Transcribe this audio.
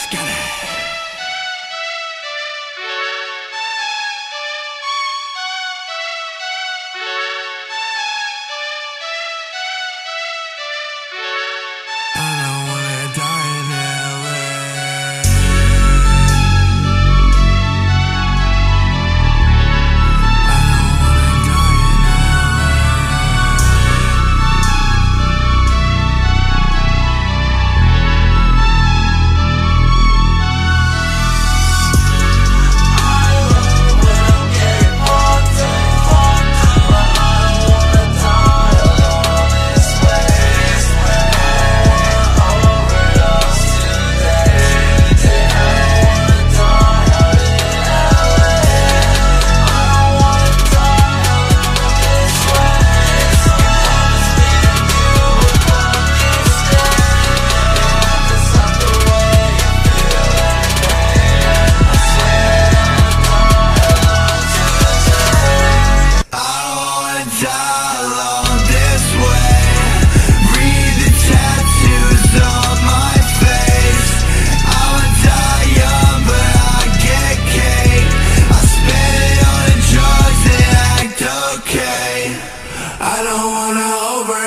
Scanner.